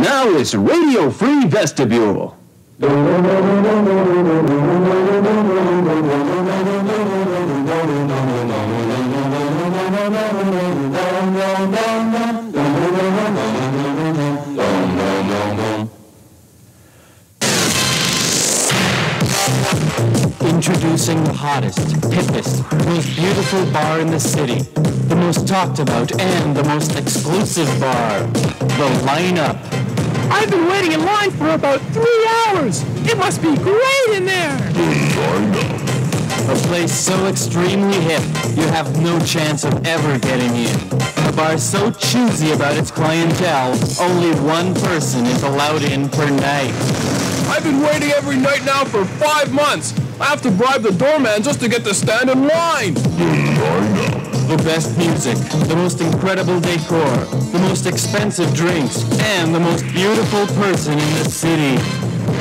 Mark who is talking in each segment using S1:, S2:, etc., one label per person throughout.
S1: Now it's Radio Free Vestibule.
S2: Introducing the hottest, hippest, most beautiful bar in the city. The most talked about and the most exclusive bar. The lineup.
S3: I've been waiting in line for about three hours. It must be great in there.
S2: The A place so extremely hip, you have no chance of ever getting in. A bar so choosy about its clientele, only one person is allowed in per night.
S4: I've been waiting every night now for five months. I have to bribe the doorman just to get to stand in line.
S2: The best music, the most incredible decor, the most expensive drinks, and the most beautiful person in the city.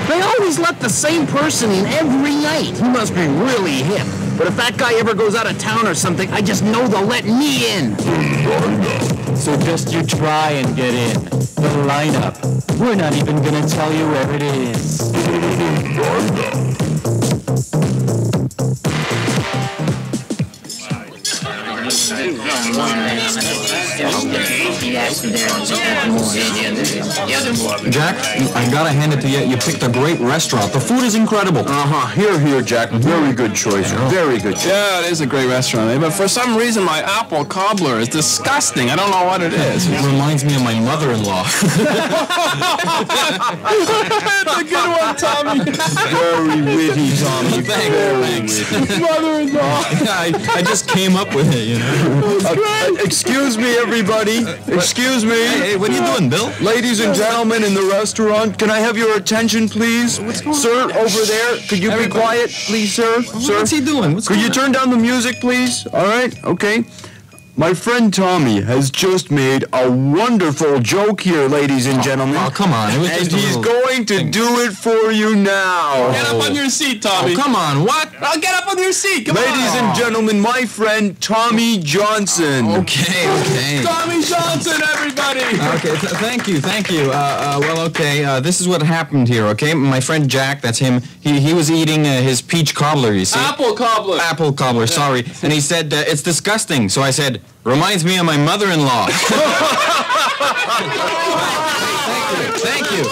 S5: They always let the same person in every night. He must be really hip. But if that guy ever goes out of town or something, I just know they'll let me in.
S2: So just you try and get in. The lineup. We're not even gonna tell you where it is. Thank you.
S6: Jack, I gotta hand it to you. You picked a great restaurant. The food is incredible.
S1: Uh-huh. Here, here, Jack. Very good choice. Very good choice.
S4: Yeah, it is a great restaurant, eh? but for some reason my apple cobbler is disgusting. I don't know what it is.
S6: It reminds me of my mother-in-law.
S4: That's a good one, Tommy.
S1: Very witty, Tommy.
S6: thanks, witty.
S4: Mother-in-law.
S6: I, I just came up with it, you know.
S1: Uh, uh, excuse me, everybody. Excuse me.
S6: Hey, what are you doing, Bill?
S1: Ladies and gentlemen in the restaurant, can I have your attention, please? What's going Sir, over there, could you be quiet, please, sir? Sir?
S6: What's he doing? What's
S1: Could
S6: going
S1: you
S6: on?
S1: turn down the music, please? All right, okay. My friend Tommy has just made a wonderful joke here, ladies and oh, gentlemen.
S6: Oh, come on. It was
S1: and
S6: a
S1: he's going to
S6: thing.
S1: do it for you now.
S4: Get up on your seat, Tommy.
S6: Oh, come on. What?
S4: Oh, get up on your seat. Come
S1: Ladies
S4: on.
S1: and gentlemen, my friend Tommy Johnson.
S6: Okay, okay.
S4: Tommy Johnson, everybody.
S6: Okay, th- thank you, thank you. Uh, uh, well, okay, uh, this is what happened here, okay? My friend Jack, that's him, he, he was eating uh, his peach cobbler, you see?
S4: Apple cobbler.
S6: Apple cobbler, sorry. And he said, uh, it's disgusting. So I said, reminds me of my mother-in-law. Thank you.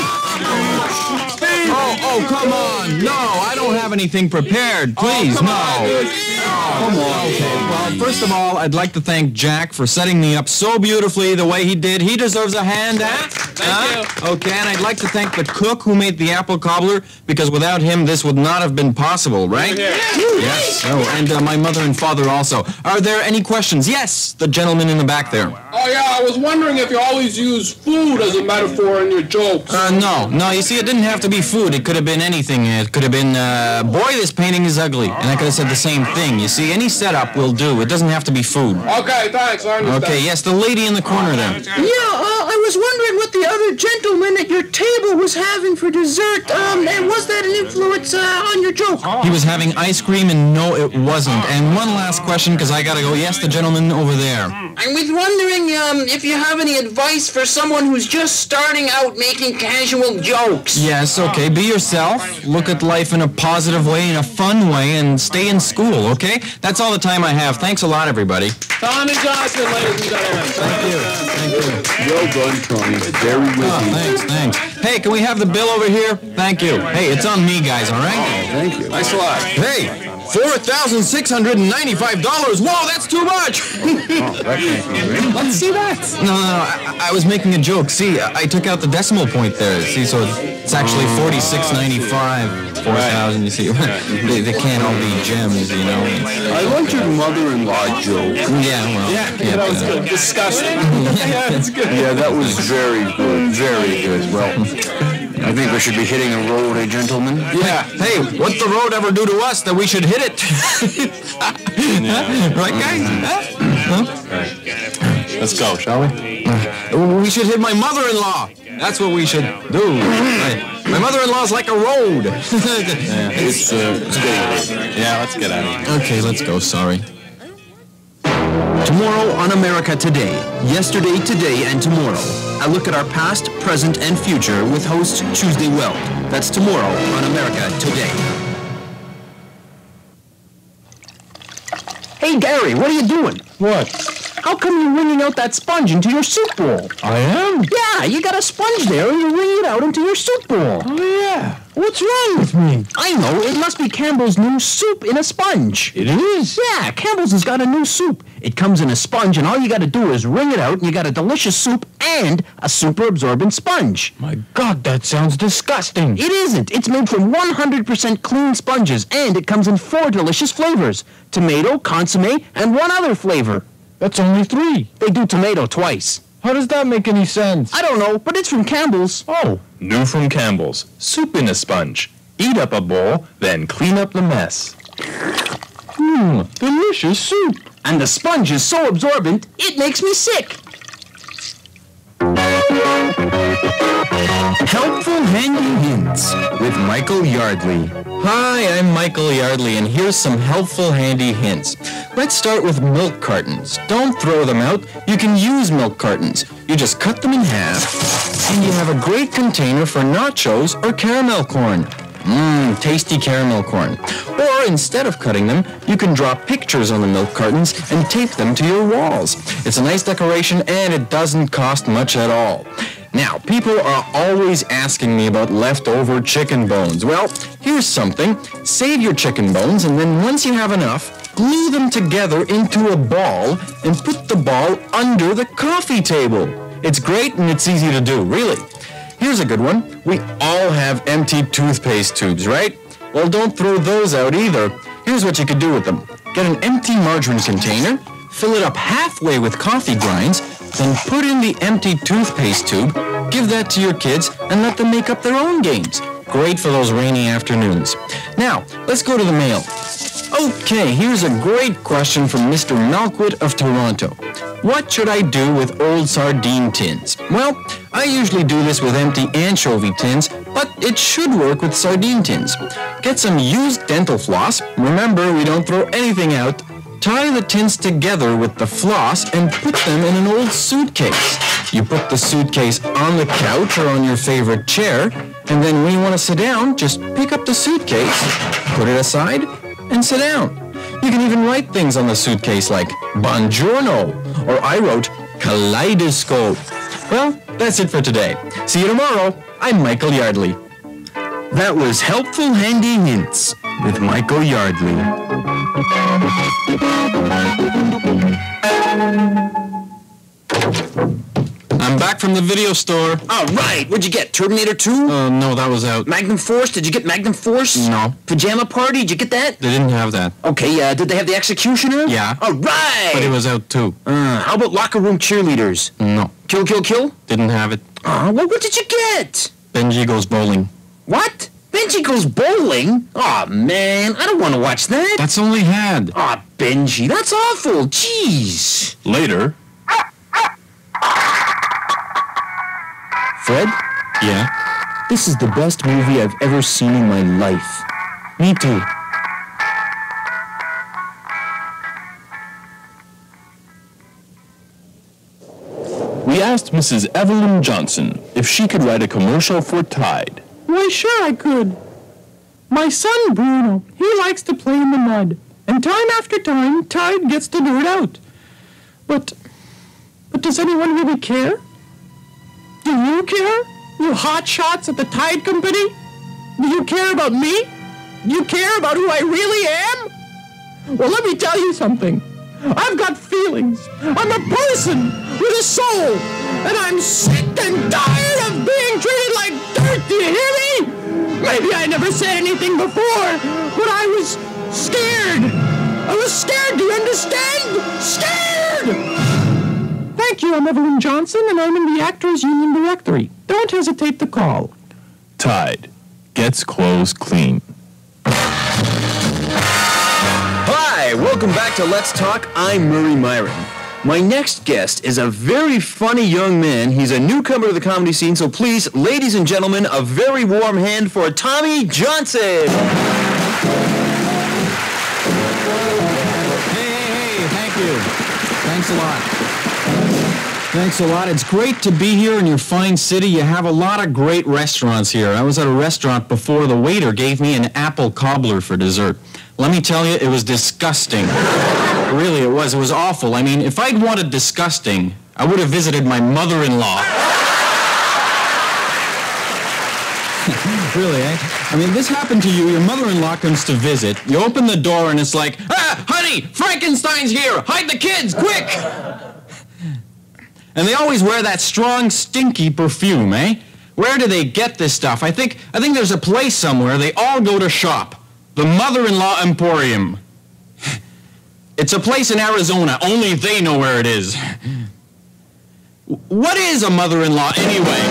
S6: Thank you. Oh, oh, come on. No, I don't have anything prepared. Please,
S4: come
S6: no.
S4: on, dude.
S6: Come on. Okay. Well, first of all, I'd like to thank Jack for setting me up so beautifully the way he did. He deserves a hand, huh?
S4: Thank
S6: you. Okay, and I'd like to thank the cook who made the apple cobbler because without him, this would not have been possible, right? Yes. Oh, and uh, my mother and father also. Are there any questions? Yes, the gentleman in the back there.
S4: Oh yeah, I was wondering if you always use food as a metaphor in your jokes.
S6: Uh, no, no. You see, it didn't have to be food. It could have been anything. It could have been, uh, boy, this painting is ugly. And I could have said the same thing. You see, any setup will do. It doesn't have to be food.
S4: Okay, thanks. I understand.
S6: Okay, yes, the lady in the corner there.
S5: Yeah, uh, I was wondering what the other gentleman at your table was having for dessert. Um, and was that an influence uh, on your joke?
S6: He was having ice cream, and no, it wasn't. And one last question, because I gotta go. Yes, the gentleman over there.
S5: I was wondering um, if you have any advice for someone who's just starting out making casual jokes.
S6: Yes, okay. Be yourself. Look at life in a positive way, in a fun way, and stay in school, okay? That's all the time I have. Thanks a lot, everybody.
S4: Tommy Johnson, ladies and gentlemen.
S6: Thank you. Thank you.
S1: Well done, Tommy. Very witty.
S6: Oh, thanks, thanks. Hey, can we have the bill over here? Thank you. Hey, it's on me, guys, all right?
S1: Oh, Thank you.
S4: Nice a lot.
S6: Hey, $4,695. Whoa, that's too much.
S4: Let's see that.
S6: No, no, no. I, I was making a joke. See, I, I took out the decimal point there. See, so it's actually forty-six ninety-five. Four thousand. You see, they, they can't all be gems, you know.
S1: I liked your mother-in-law joke.
S6: Yeah, well,
S4: Yeah,
S6: can't,
S4: that was
S6: uh,
S4: good. Disgusting. yeah, it's good.
S1: Yeah, that was very good. Very good. Well, I think we should be hitting a road, eh, gentlemen?
S4: Yeah.
S6: Hey, what the road ever do to us that we should hit it? Huh? Right, guys? Huh?
S4: Let's go, shall we?
S6: We should hit my mother-in-law. That's what we should do. Right. My mother-in-law's like a road.
S4: It's, uh, it's getting Yeah, let's get out of here.
S6: okay, let's go. Sorry.
S7: Tomorrow on America Today. Yesterday, today, and tomorrow. A look at our past, present, and future with host Tuesday Weld. That's tomorrow on America Today.
S5: Hey, Gary, what are you doing?
S3: What?
S5: How come you're wringing out that sponge into your soup bowl?
S3: I am?
S5: Yeah, you got a sponge there and you're wringing it out into your soup bowl.
S3: Oh, yeah. What's wrong with me?
S5: I know, it must be Campbell's new soup in a sponge.
S3: It is?
S5: Yeah, Campbell's has got a new soup. It comes in a sponge, and all you got to do is wring it out, and you got a delicious soup and a super absorbent sponge.
S3: My God, that sounds disgusting.
S5: It isn't. It's made from 100% clean sponges, and it comes in four delicious flavors tomato, consomme, and one other flavor.
S3: That's only three.
S5: They do tomato twice.
S3: How does that make any sense?
S5: I don't know, but it's from Campbell's.
S3: Oh,
S8: New from Campbell's. Soup in a sponge. Eat up a bowl, then clean up the mess.
S3: hmm, delicious soup.
S5: And the sponge is so absorbent, it makes me sick.
S7: Helpful Handy Hints with Michael Yardley.
S6: Hi, I'm Michael Yardley, and here's some helpful handy hints. Let's start with milk cartons. Don't throw them out. You can use milk cartons. You just cut them in half, and you have a great container for nachos or caramel corn. Mmm, tasty caramel corn. Or instead of cutting them, you can draw pictures on the milk cartons and tape them to your walls. It's a nice decoration and it doesn't cost much at all. Now, people are always asking me about leftover chicken bones. Well, here's something. Save your chicken bones and then once you have enough, glue them together into a ball and put the ball under the coffee table. It's great and it's easy to do, really. Here's a good one. We all have empty toothpaste tubes, right? Well, don't throw those out either. Here's what you could do with them. Get an empty margarine container, fill it up halfway with coffee grinds, then put in the empty toothpaste tube, give that to your kids, and let them make up their own games. Great for those rainy afternoons. Now, let's go to the mail. Okay, here's a great question from Mr. Malquit of Toronto. What should I do with old sardine tins? Well, I usually do this with empty anchovy tins, but it should work with sardine tins. Get some used dental floss. Remember, we don't throw anything out. Tie the tins together with the floss and put them in an old suitcase. You put the suitcase on the couch or on your favorite chair, and then when you want to sit down, just pick up the suitcase, put it aside, and sit down. You can even write things on the suitcase like Buongiorno, or I wrote Kaleidoscope. Well, that's it for today. See you tomorrow. I'm Michael Yardley.
S7: That was Helpful Handy Hints with Michael Yardley.
S6: I'm back from the video store.
S5: All right, what'd you get? Terminator 2?
S6: Uh, no, that was out.
S5: Magnum Force? Did you get Magnum Force?
S6: No.
S5: Pajama Party? Did you get that?
S6: They didn't have that.
S5: Okay, uh, did they have the Executioner?
S6: Yeah.
S5: All right.
S6: But it was out too.
S5: Uh, how about Locker Room Cheerleaders?
S6: No,
S5: Kill, kill, kill?
S6: didn't have it.
S5: Uh, well, what did you get?
S6: Benjy goes bowling.
S5: What? Benjy goes bowling? Aw, man, I don't want to watch that.
S6: That's all they had.
S5: Aw, Benjy, that's awful. Jeez.
S8: Later,
S5: Fred,
S6: Yeah?
S5: this is the best movie I've ever seen in my life.
S6: Me too.
S8: we asked Mrs. Evelyn Johnson if she could write a commercial for Tide.
S3: Why, sure I could. My son, Bruno, he likes to play in the mud. And time after time, Tide gets the dirt out. But, but does anyone really care? Care? You hot shots at the Tide Company? Do you care about me? Do you care about who I really am? Well, let me tell you something. I've got feelings. I'm a person with a soul. And I'm sick and tired of being treated like dirt. Do you hear me? Maybe I never said anything before, but I was scared. I was scared. Do you understand? Scared! Thank you. I'm Evelyn Johnson, and I'm in the Actors Union Directory. Don't hesitate to call.
S8: Tide gets clothes clean.
S7: Hi, welcome back to Let's Talk. I'm Murray Myron. My next guest is a very funny young man. He's a newcomer to the comedy scene, so please, ladies and gentlemen, a very warm hand for Tommy Johnson.
S2: Hey, hey, hey, thank you. Thanks a lot.
S6: Thanks a lot. It's great to be here in your fine city. You have a lot of great restaurants here. I was at a restaurant before the waiter gave me an apple cobbler for dessert. Let me tell you, it was disgusting. really, it was. It was awful. I mean, if I'd wanted disgusting, I would have visited my mother-in-law. really, eh? I mean, this happened to you. Your mother-in-law comes to visit. You open the door and it's like, ah, honey, Frankenstein's here. Hide the kids, quick! And they always wear that strong, stinky perfume, eh? Where do they get this stuff? I think I think there's a place somewhere they all go to shop. The Mother-in-Law Emporium. It's a place in Arizona. Only they know where it is. What is a mother-in-law anyway?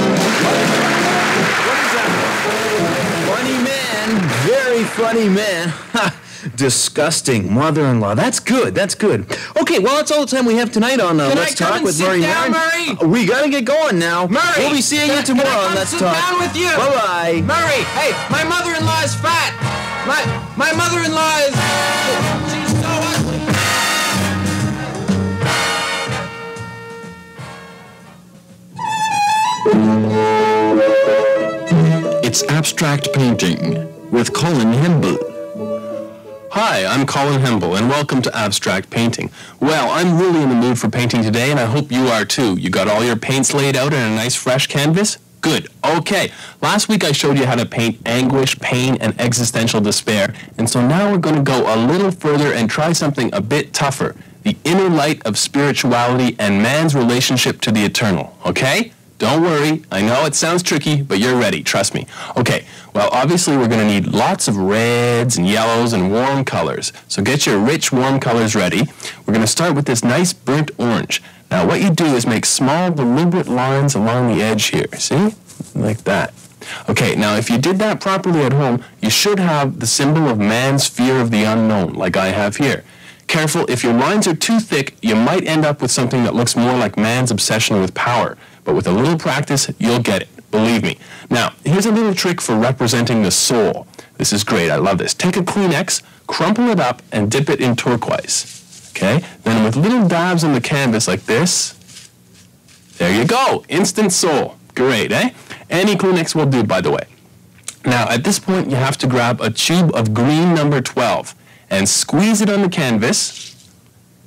S5: Funny man, very funny man. Ha, Disgusting mother-in-law. That's good. That's good. Okay, well, that's all the time we have tonight on uh, Let's Talk with
S6: sit
S5: Murray.
S6: down, Murray?
S5: Uh, we gotta get going now.
S6: Murray!
S5: We'll be seeing you tomorrow
S6: can I
S5: on
S6: come
S5: Let's
S6: sit
S5: Talk.
S6: down with you?
S5: Bye bye.
S6: Murray, hey, my mother-in-law is fat. My my mother-in-law is she's so ugly.
S4: It's abstract painting with Colin Hemble. Hi, I'm Colin Hemble, and welcome to Abstract Painting. Well, I'm really in the mood for painting today, and I hope you are too. You got all your paints laid out on a nice fresh canvas? Good. Okay. Last week I showed you how to paint anguish, pain, and existential despair, and so now we're going to go a little further and try something a bit tougher the inner light of spirituality and man's relationship to the eternal. Okay? Don't worry. I know it sounds tricky, but you're ready. Trust me. Okay. Well, obviously, we're going to need lots of reds and yellows and warm colors. So get your rich, warm colors ready. We're going to start with this nice burnt orange. Now, what you do is make small, deliberate lines along the edge here. See? Like that. Okay, now if you did that properly at home, you should have the symbol of man's fear of the unknown, like I have here. Careful, if your lines are too thick, you might end up with something that looks more like man's obsession with power. But with a little practice, you'll get it. Believe me. Now, here's a little trick for representing the soul. This is great. I love this. Take a Kleenex, crumple it up, and dip it in turquoise. Okay? Then with little dabs on the canvas like this, there you go. Instant soul. Great, eh? Any Kleenex will do, by the way. Now, at this point, you have to grab a tube of green number 12 and squeeze it on the canvas,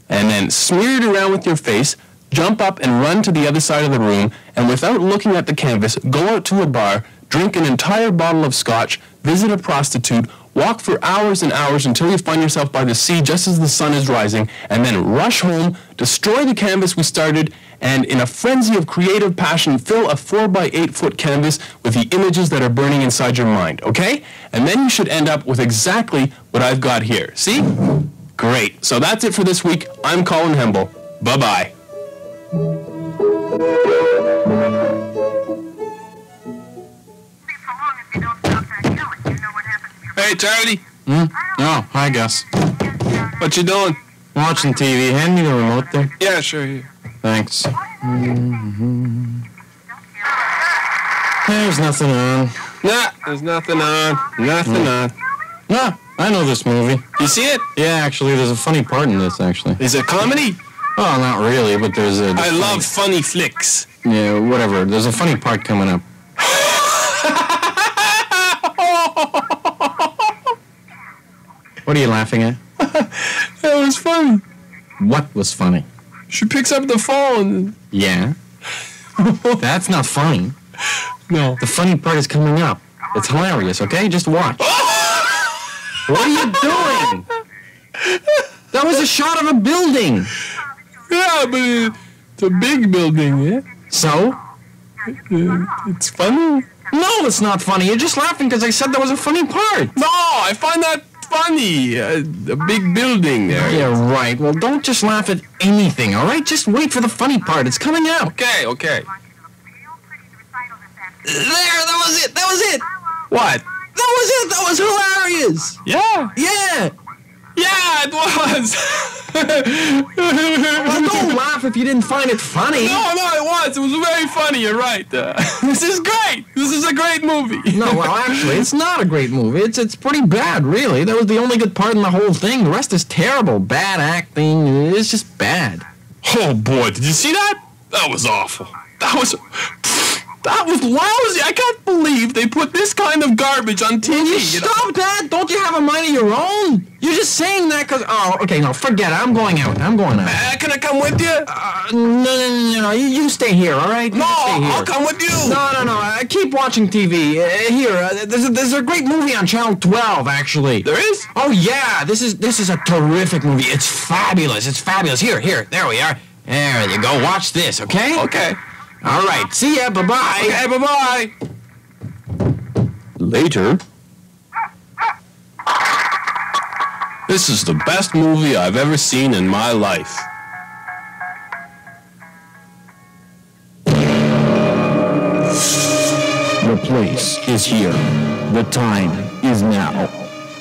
S4: and then smear it around with your face, jump up and run to the other side of the room, and without looking at the canvas, go out to a bar, drink an entire bottle of scotch, visit a prostitute, walk for hours and hours until you find yourself by the sea just as the sun is rising, and then rush home, destroy the canvas we started, and in a frenzy of creative passion, fill a 4 by 8 foot canvas with the images that are burning inside your mind, okay? And then you should end up with exactly what I've got here. See? Great. So that's it for this week. I'm Colin Hemble. Bye
S9: Hey, Charlie. Hmm?
S6: Oh, hi, Gus.
S9: What you doing?
S6: Watching TV. Hand me the remote there.
S9: Yeah, sure. Here.
S6: Thanks. Mm-hmm. There's nothing on.
S9: Nah, there's nothing on. Nothing hmm. on.
S6: No, I know this movie.
S9: You see it?
S6: Yeah, actually, there's a funny part in this, actually.
S9: Is it comedy?
S6: Oh, not really, but there's a.
S9: I love funny flicks.
S6: Yeah, whatever. There's a funny part coming up. What are you laughing at?
S9: That was funny.
S6: What was funny?
S9: She picks up the phone.
S6: Yeah. That's not funny.
S9: No.
S6: The funny part is coming up. It's hilarious, okay? Just watch. what are you doing? That was a shot of a building.
S9: Yeah, but it's a big building, yeah?
S6: So?
S9: Uh, it's funny.
S6: No, it's not funny. You're just laughing because I said that was a funny part.
S9: No, I find that funny. Uh, a big building there.
S6: Yeah, right. Well, don't just laugh at anything, all right? Just wait for the funny part. It's coming out.
S9: Okay, okay.
S6: There, that was it. That was it.
S9: What?
S6: That was it. That was hilarious.
S9: Yeah.
S6: Yeah.
S9: Yeah, it was.
S6: Well, don't laugh if you didn't find it funny.
S9: No, no, it was. It was very funny. You're right. Uh, this is great. This is a great movie.
S6: No, well, actually, it's not a great movie. It's it's pretty bad, really. That was the only good part in the whole thing. The rest is terrible. Bad acting. It's just bad.
S9: Oh boy, did you see that?
S4: That was awful. That was. That was lousy. I can't believe they put this kind of garbage on TV.
S6: You
S4: you know?
S6: stop that! Don't you have a mind of your own? You're just saying that because. Oh, okay, no, forget it. I'm going out. I'm going out.
S4: Uh, can I come with you?
S6: Uh, no, no, no, no. You, you stay here, all right? You
S4: no,
S6: stay here.
S4: I'll come with you.
S6: No, no, no. I keep watching TV. Uh, here, uh, there's, a, there's a great movie on Channel 12, actually.
S4: There is?
S6: Oh yeah, this is this is a terrific movie. It's fabulous. It's fabulous. Here, here, there we are. There you go. Watch this, okay?
S4: Okay.
S6: All right. See ya. Bye bye.
S4: Okay, bye-bye.
S10: Later.
S4: This is the best movie I've ever seen in my life.
S5: The place is here. The time is now.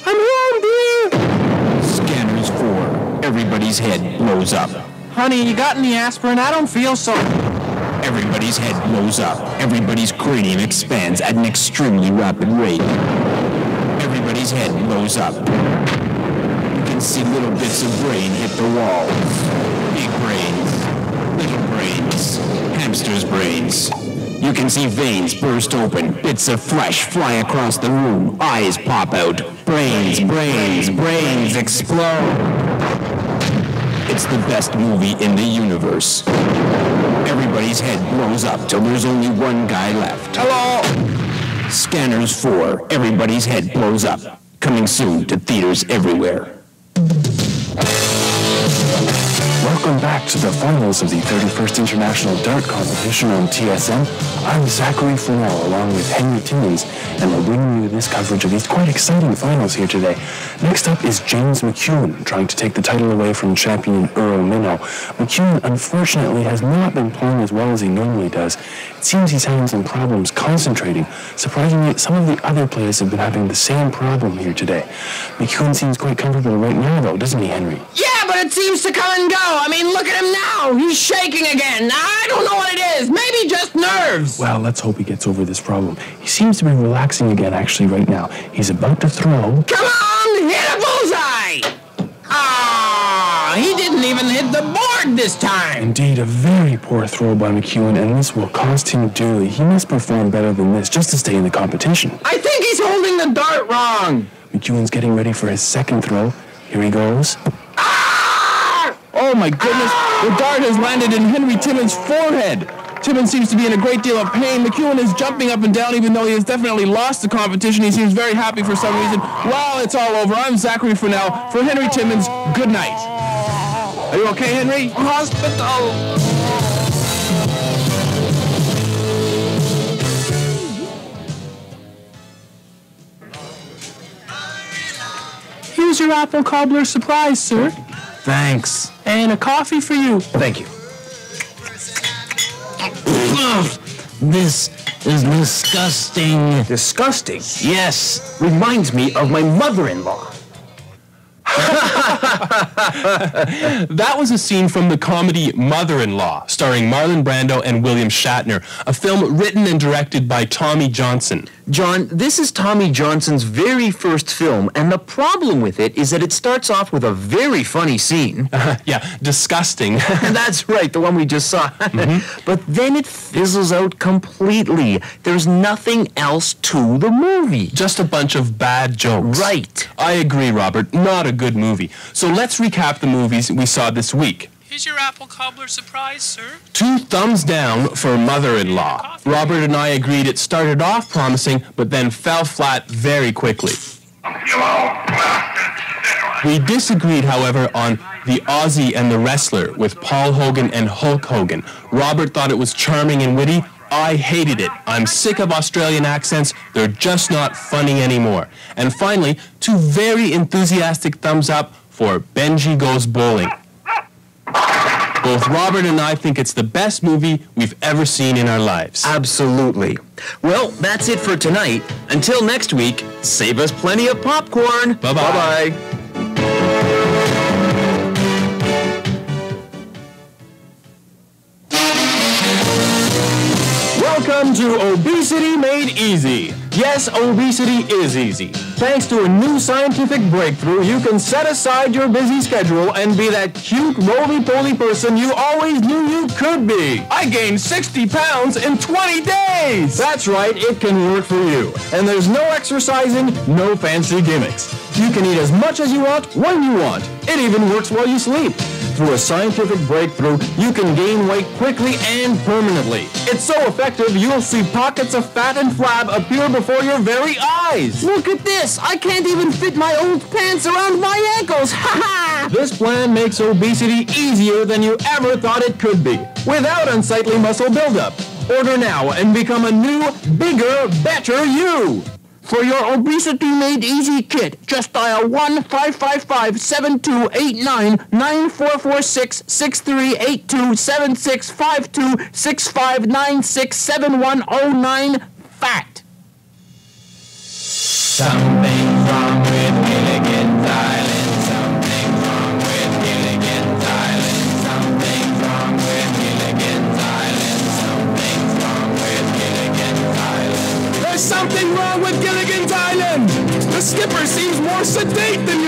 S11: I'm home, dear.
S5: Scanners 4. Everybody's head blows up.
S12: Honey, you got any aspirin? I don't feel so.
S5: Everybody's head blows up. Everybody's cranium expands at an extremely rapid rate. Everybody's head blows up. You can see little bits of brain hit the walls. Big brains, little brains, hamsters' brains. You can see veins burst open, bits of flesh fly across the room, eyes pop out, brains, brains, brains explode. It's the best movie in the universe. Everybody's head blows up till there's only one guy left.
S4: Hello.
S5: Scanners 4. Everybody's head blows up. Coming soon to theaters everywhere.
S13: Welcome back to the finals of the 31st International Dart Competition on TSN. I'm Zachary Furnell along with Henry Timmons, and we're bringing you this coverage of these quite exciting finals here today. Next up is James McEwen, trying to take the title away from champion Earl Minnow. McEwen, unfortunately, has not been playing as well as he normally does. It seems he's having some problems concentrating. Surprisingly, some of the other players have been having the same problem here today. McEwen seems quite comfortable right now, though, doesn't he, Henry?
S12: Yeah, but it seems to come and go. I mean, look at him now. He's shaking again. I don't know what it is. Maybe just nerves.
S13: Well, let's hope he gets over this problem. He seems to be relaxing again, actually, right now. He's about to throw.
S12: Come on, hit a bullseye. Ah, he didn't even hit the board this time.
S13: Indeed, a very poor throw by McEwen, and this will cost him dearly. He must perform better than this just to stay in the competition.
S12: I think he's holding the dart wrong.
S13: McEwen's getting ready for his second throw. Here he goes.
S14: Oh my goodness, the dart has landed in Henry Timmons' forehead. Timmons seems to be in a great deal of pain. McEwen is jumping up and down even though he has definitely lost the competition. He seems very happy for some reason. Well, it's all over. I'm Zachary Furnell. For Henry Timmons, good night. Are you okay, Henry?
S12: Hospital.
S11: Here's your apple cobbler surprise, sir.
S6: Thanks.
S11: And a coffee for you.
S6: Thank you.
S5: This is disgusting.
S15: Disgusting.
S5: Yes.
S15: Reminds me of my mother-in-law.
S4: That was a scene from the comedy Mother-in-Law, starring Marlon Brando and William Shatner, a film written and directed by Tommy Johnson.
S15: John, this is Tommy Johnson's very first film, and the problem with it is that it starts off with a very funny scene.
S4: yeah, disgusting.
S15: That's right, the one we just saw. Mm-hmm. but then it fizzles out completely. There's nothing else to the movie.
S4: Just a bunch of bad jokes.
S15: Right.
S4: I agree, Robert. Not a good movie. So let's recap the movies we saw this week.
S11: Here's your apple cobbler surprise, sir.
S4: Two thumbs down for Mother-in-Law. Robert and I agreed it started off promising, but then fell flat very quickly. We disagreed, however, on The Aussie and the Wrestler with Paul Hogan and Hulk Hogan. Robert thought it was charming and witty. I hated it. I'm sick of Australian accents. They're just not funny anymore. And finally, two very enthusiastic thumbs up for Benjy Goes Bowling. Both Robert and I think it's the best movie we've ever seen in our lives.
S15: Absolutely. Well, that's it for tonight. Until next week, save us plenty of popcorn.
S4: Bye-bye.
S15: Bye-bye.
S14: Welcome to
S6: Obesity made easy. Yes, obesity is easy. Thanks to a new scientific breakthrough, you can set aside your busy schedule and be that cute, roly-poly person you always knew you could be.
S4: I gained 60 pounds in 20 days!
S6: That's right, it can work for you. And there's no exercising, no fancy gimmicks. You can eat as much as you want, when you want. It even works while you sleep. Through a scientific breakthrough, you can gain weight quickly and permanently. It's so effective, you'll see pockets of fat and flab appear before your very eyes.
S5: Look at this! I can't even fit my old pants around my ankles! Ha ha!
S6: This plan makes obesity easier than you ever thought it could be, without unsightly muscle buildup. Order now and become a new, bigger, better you.
S5: For your obesity made easy kit, just dial 1 555 7289 9446 6382 7652 6596 7109 FAT.
S4: Skipper seems more sedate than usual.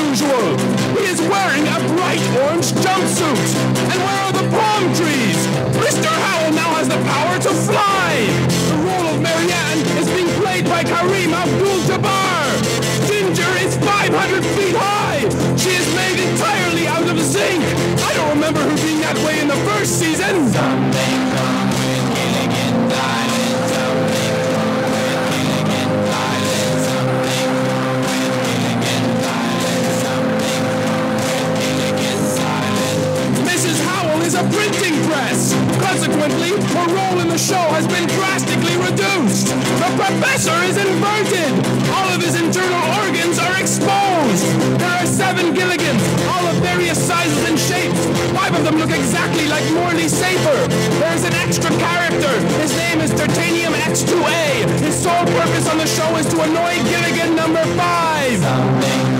S4: Show has been drastically reduced. The professor is inverted. All of his internal organs are exposed. There are seven Gilligans, all of various sizes and shapes. Five of them look exactly like Morley Safer. There's an extra character. His name is Titanium X2A. His sole purpose on the show is to annoy Gilligan number five.
S6: Something's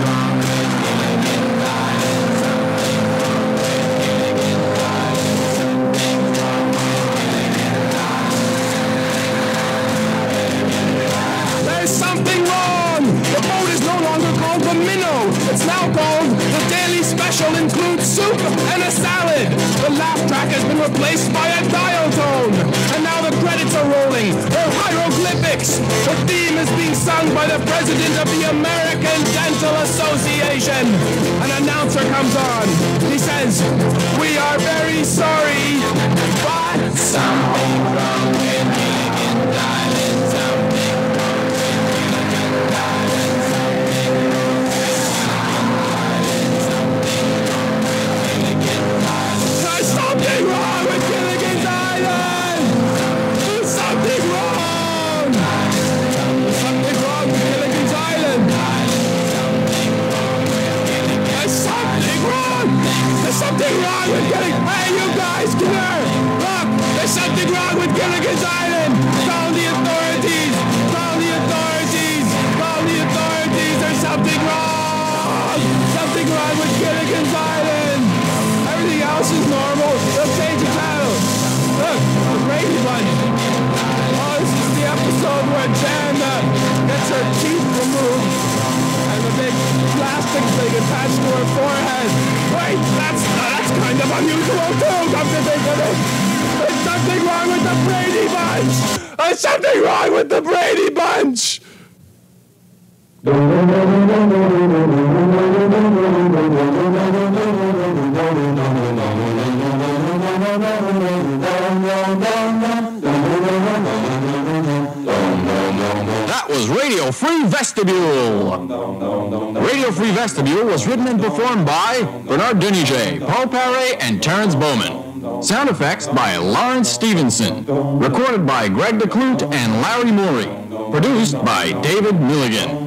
S4: Called the Daily Special includes soup and a salad. The laugh track has been replaced by a dial tone. And now the credits are rolling. They're hieroglyphics. The theme is being sung by the president of the American Dental Association. An announcer comes on. He says, We are very sorry, but
S6: Something's wrong with Gilligan's wrong with Gilligan's
S4: Hey, you guys, come here! Look! There's something wrong with Gilligan's Island! Call the authorities! Call the authorities! Call the authorities! There's something wrong! Something wrong with Gilligan's Island! Everything else is normal. They'll change the channel. Look, the Brady Bunch. Oh, this is the episode where Jan gets her teeth removed and the big plastic thing attached to her forehead. Wait, that's that's kind of unusual too. Come to think of it, there's something wrong with the Brady Bunch. There's something wrong with the Brady Bunch.
S6: Free Vestibule. Radio Free Vestibule was written and performed by Bernard Deniger, Paul Paré, and Terrence Bowman. Sound effects by Lawrence Stevenson. Recorded by Greg DeClute and Larry Morey. Produced by David Milligan.